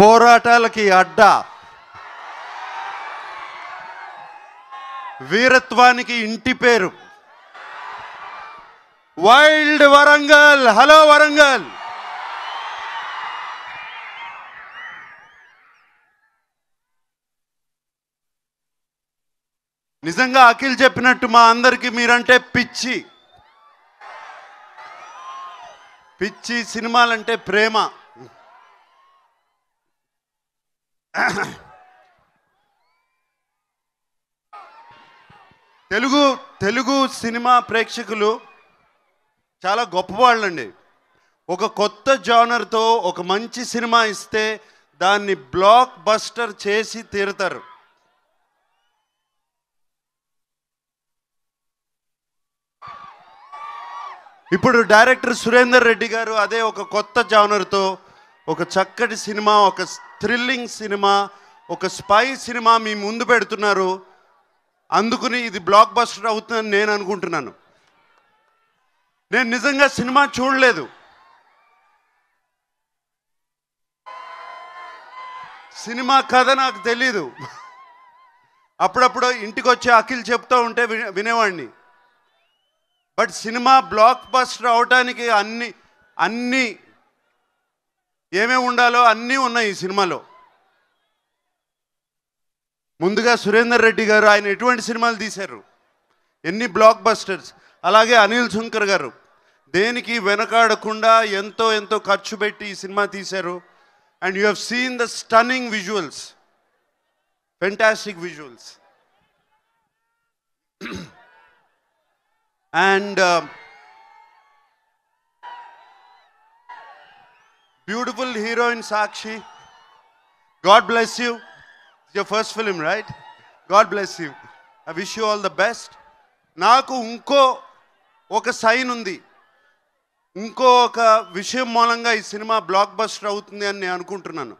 పోరాటాలకి అడ్డ. వీరత్వానికి ఇంటి పేరు. Wild Warangal hello Warangal. నిజంగా అఖిల్ చెప్పినట్టు మా అందరికీ మీరంటే పిచ్చి. పిచ్చి సినిమాలంటే ప్రేమ. తెలుగు తెలుగు సినిమా ప్రేక్షకులు చాలా గొప్పవాళ్ళండి. ఒక కొత్త జానర్తో ఒక మంచి సినిమా ఇస్తే దాన్ని బ్లాక్ బస్టర్ చేసి తీరుతారు. ఇప్పుడు డైరెక్టర్ సురేందర్ రెడ్డి గారు అదే ఒక కొత్త జానర్తో ఒక చక్కటి సినిమా ఒక థ్రిల్లింగ్ సినిమా ఒక స్పై సినిమా మీ ముందు పెడుతున్నారు. అందుకుని ఇది బ్లాక్ బస్టర్ అవుతుందని నేను అనుకుంటున్నాను. నేను నిజంగా సినిమా చూడలేదు. సినిమా కథ నాకు తెలీదు. అప్పుడప్పుడు ఇంటికి వచ్చి అఖిల్ చెప్తూ ఉంటే వినే- వినేవాడిని బట్ సినిమా బ్లాక్ బస్టర్ అవటానికి అన్ని అన్ని ఏమేమి ఉండాలో అన్నీ ఉన్నాయి ఈ సినిమాలో. ముందుగా సురేందర్ రెడ్డి గారు ఆయన ఎటువంటి సినిమాలు తీశారు? ఎన్ని బ్లాక్ బస్టర్స్ అలాగే అనిల్ శంకర్ గారు దేనికి వెనకాడకుండా ఎంతో ఎంతో ఖర్చు పెట్టి ఈ సినిమా తీశారు? And you have seen the stunning visuals fantastic visuals and beautiful heroine Sakshi God bless you your first film right God bless you I wish you all the best నాకు ఇంకో ఒక సైన్ ఉంది. ఇంకో ఒక విషయం మూలంగా ఈ సినిమా బ్లాక్ బస్టర్ అవుతుంది అని నేను అనుకుంటున్నాను.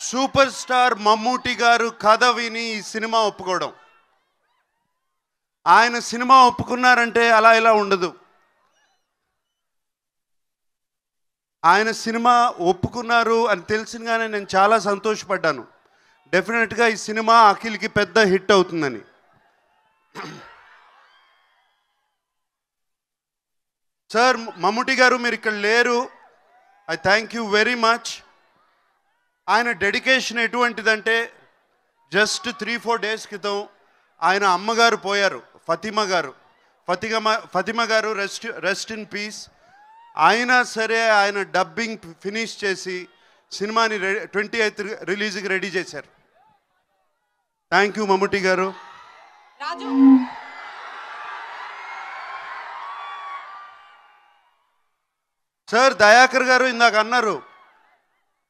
సూపర్ స్టార్ మమ్మూటి గారు కథ విని ఈ సినిమా ఒప్పుకోవడం. ఆయన సినిమా ఒప్పుకున్నారంటే అలా ఇలా ఉండదు. ఆయన సినిమా ఒప్పుకున్నారు అని తెలిసినగానే నేను చాలా సంతోషపడ్డాను. డెఫినెట్గా ఈ సినిమా అఖిల్కి పెద్ద హిట్ అవుతుందని. సార్ మమ్ముటి గారు మీరు ఇక్కడ లేరు. I thank you very much ఆయన డెడికేషన్ ఎటువంటిదంటే జస్ట్ త్రీ ఫోర్ డేస్ క్రితం ఆయన అమ్మగారు పోయారు ఫతిమ గారు ఫతిమ ఫతిమ గారు రెస్ట్ రెస్ట్ ఇన్ పీస్ అయినా సరే ఆయన డబ్బింగ్ ఫినిష్ చేసి సినిమాని ట్వంటీ ఎయిత్ రిలీజ్కి రెడీ చేశారు. Thank you Mammootty garu. Raju. Sir Dayakar గారు ఇందాక అన్నారు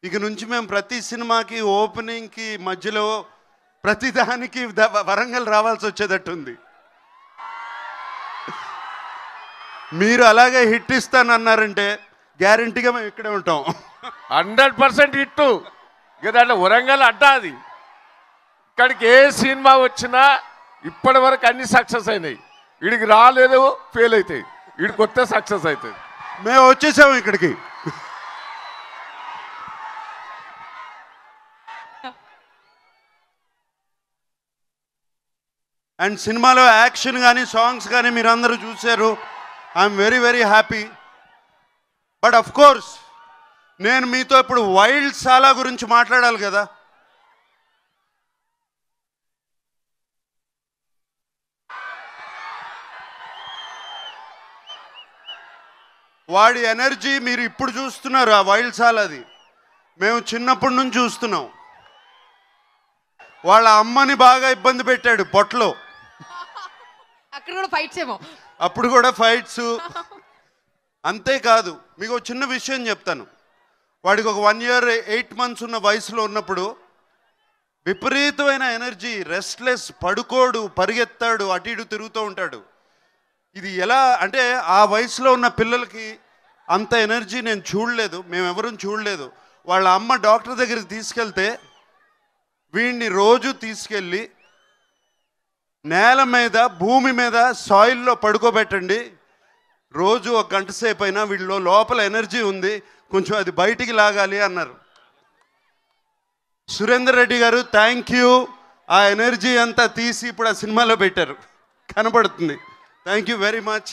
ఇక నుంచి మేము ప్రతి సినిమాకి ఓపెనింగ్కి మధ్యలో ప్రతి దానికి ద- వరంగల్ రావాల్సి వచ్చేటట్టుంది. మీరు అలాగే హిట్ ఇస్తానన్నారంటే గ్యారంటీగా మేము ఇక్కడే ఉంటాం. Hundred percent hit. ఇక దాంట్లో వరంగల్ అడ్డా అది. ఇక్కడికి ఏ సినిమా వచ్చినా ఇప్పటి వరకు అన్ని సక్సెస్ అయినాయి. వీడికి రాలేదు ఫెయిల్ అవుతాయి వీడికి వస్తే సక్సెస్ అవుతుంది మేము వచ్చేసాము ఇక్కడికి. అండ్ సినిమాలో యాక్షన్ కానీ సాంగ్స్ కానీ మీరు అందరూ చూశారు. I'm very very happy but of course నేను మీతో ఇప్పుడు వైల్డ్ సాలా గురించి మాట్లాడాలి కదా. వాడి ఎనర్జీ మీరు ఇప్పుడు చూస్తున్నారు ఆ వైల్డ్ సాలాది. మేము చిన్నప్పటి నుంచి చూస్తున్నాం. వాళ్ళ అమ్మని బాగా ఇబ్బంది పెట్టాడు పొట్లో అక్కడ కూడా ఫైట్స్ ఏమో. అప్పుడు కూడా ఫైట్స్. అంతేకాదు మీకు ఒక చిన్న విషయం చెప్తాను. వాడికి ఒక వన్ ఇయర్ ఎయిట్ మంత్స్ ఉన్న వయసులో ఉన్నప్పుడు విపరీతమైన ఎనర్జీ రెస్ట్లెస్ పడుకోడు పరిగెత్తాడు అటు ఇటు తిరుగుతూ ఉంటాడు. ఇది ఎలా అంటే ఆ వయసులో ఉన్న పిల్లలకి అంత ఎనర్జీ నేను చూడలేదు మేము ఎవరూ చూడలేదు. వాళ్ళ అమ్మ డాక్టర్ దగ్గరికి తీసుకెళ్తే వీడిని రోజు తీసుకెళ్ళి నేల మీద భూమి మీద సాయిల్లో పడుకోబెట్టండి. రోజు ఒక గంట సేపు అయినా వీళ్ళలో లోపల ఎనర్జీ ఉంది. కొంచెం అది బయటికి లాగాలి అన్నారు. సురేందర్ రెడ్డి గారు థ్యాంక్ యూ. ఆ ఎనర్జీ అంతా తీసి ఇప్పుడు ఆ సినిమాలో పెట్టారు. కనబడుతుంది థ్యాంక్ యూ వెరీ మచ్.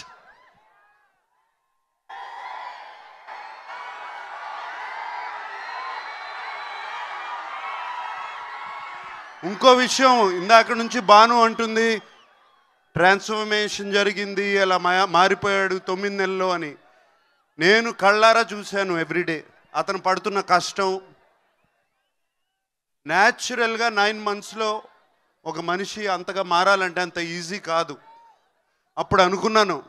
ఇంకో విషయం ఇందాక నుంచి బాను అంటుంది ట్రాన్స్ఫర్మేషన్ జరిగింది అలా మా- మారిపోయాడు తొమ్మిది నెలల్లో అని. నేను కళ్ళారా చూశాను ఎవ్రీడే అతను పడుతున్న కష్టం. న్యాచురల్గా నైన్ మంత్స్లో ఒక మనిషి అంతగా మారాలంటే అంత ఈజీ కాదు. అప్పుడు అనుకున్నాను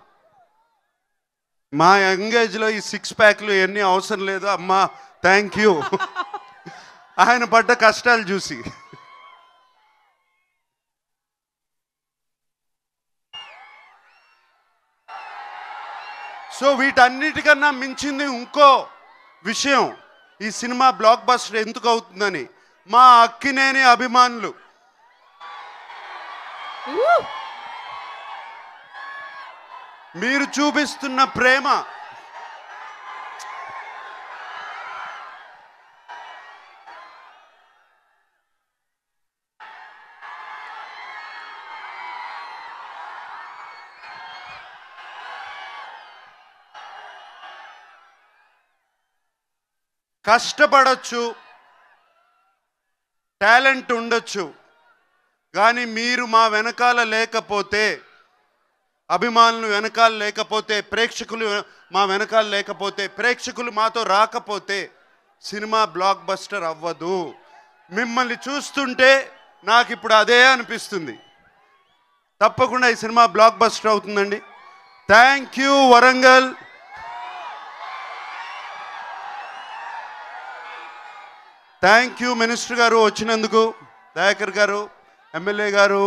మా యంగ్ ఏజ్లో ఈ సిక్స్ ప్యాక్లు ఎన్ని అవసరం లేదు అమ్మా థ్యాంక్ యూ. ఆయన పడ్డ కష్టాలు చూసి. సో వీటన్నిటికన్నా మించింది ఇంకో విషయం ఈ సినిమా బ్లాక్ బస్టర్ ఎందుకు అవుతుందని. మా అక్కినేని అభిమానులు. మీరు చూపిస్తున్న ప్రేమ కష్టపడచ్చు టాలెంట్ ఉండొచ్చు కానీ మీరు మా వెనకాల లేకపోతే అభిమానులు వెనకాల లేకపోతే ప్రేక్షకులు మా వెనకాల లేకపోతే ప్రేక్షకులు మాతో రాకపోతే సినిమా బ్లాక్ బస్టర్ అవ్వదు. మిమ్మల్ని చూస్తుంటే నాకు ఇప్పుడు అదే అనిపిస్తుంది. తప్పకుండా ఈ సినిమా బ్లాక్ బస్టర్ అవుతుందండి. Thank you Warangal. Thank you minister garu వచ్చినందుకు. దయాకర్ గారు ఎమ్మెల్యే గారు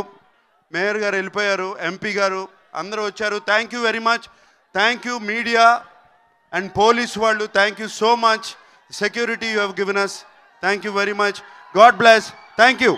మేయర్ గారు వెళ్ళిపోయారు ఎంపీ గారు అందరూ వచ్చారు. Thank you very much thank you media and police వాళ్ళు. Thank you so much security you have given us thank you very much God bless thank you